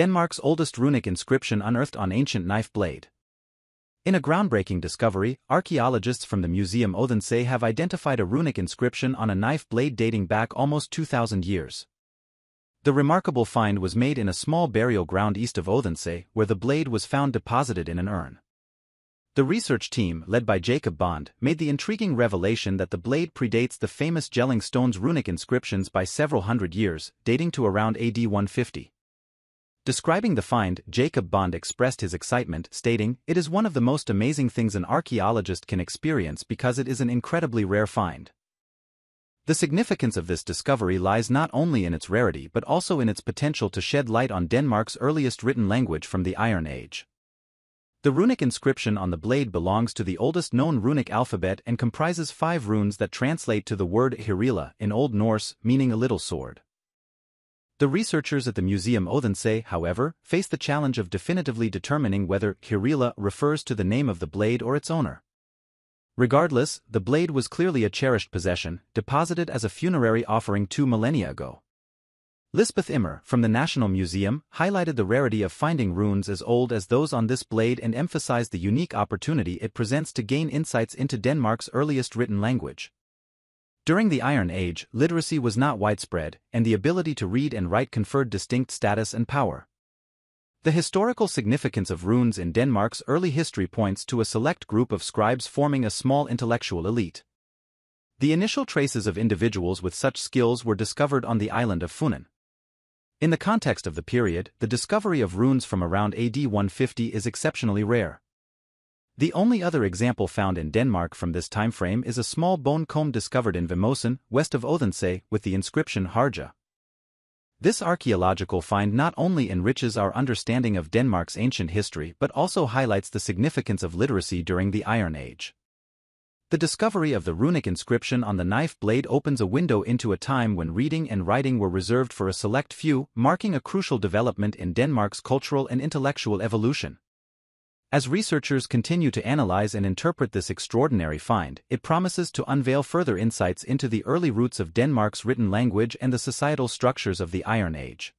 Denmark's oldest runic inscription unearthed on ancient knife blade. In a groundbreaking discovery, archaeologists from the Museum Odense have identified a runic inscription on a knife blade dating back almost 2,000 years. The remarkable find was made in a small burial ground east of Odense, where the blade was found deposited in an urn. The research team, led by Jacob Bond, made the intriguing revelation that the blade predates the famous Jelling stone's runic inscriptions by several hundred years, dating to around AD 150. Describing the find, Jacob Bond expressed his excitement, stating, It is one of the most amazing things an archaeologist can experience because it is an incredibly rare find. The significance of this discovery lies not only in its rarity but also in its potential to shed light on Denmark's earliest written language from the Iron Age. The runic inscription on the blade belongs to the oldest known runic alphabet and comprises five runes that translate to the word Hirila in Old Norse, meaning a little sword. The researchers at the Museum Odense, however, face the challenge of definitively determining whether Hirila refers to the name of the blade or its owner. Regardless, the blade was clearly a cherished possession, deposited as a funerary offering two millennia ago. Lisbeth Imer, from the National Museum, highlighted the rarity of finding runes as old as those on this blade and emphasized the unique opportunity it presents to gain insights into Denmark's earliest written language. During the Iron Age, literacy was not widespread, and the ability to read and write conferred distinct status and power. The historical significance of runes in Denmark's early history points to a select group of scribes forming a small intellectual elite. The initial traces of individuals with such skills were discovered on the island of Funen. In the context of the period, the discovery of runes from around AD 150 is exceptionally rare. The only other example found in Denmark from this timeframe is a small bone comb discovered in Vimosen, west of Odense, with the inscription Harja. This archaeological find not only enriches our understanding of Denmark's ancient history but also highlights the significance of literacy during the Iron Age. The discovery of the runic inscription on the knife blade opens a window into a time when reading and writing were reserved for a select few, marking a crucial development in Denmark's cultural and intellectual evolution. As researchers continue to analyze and interpret this extraordinary find, it promises to unveil further insights into the early roots of Denmark's written language and the societal structures of the Iron Age.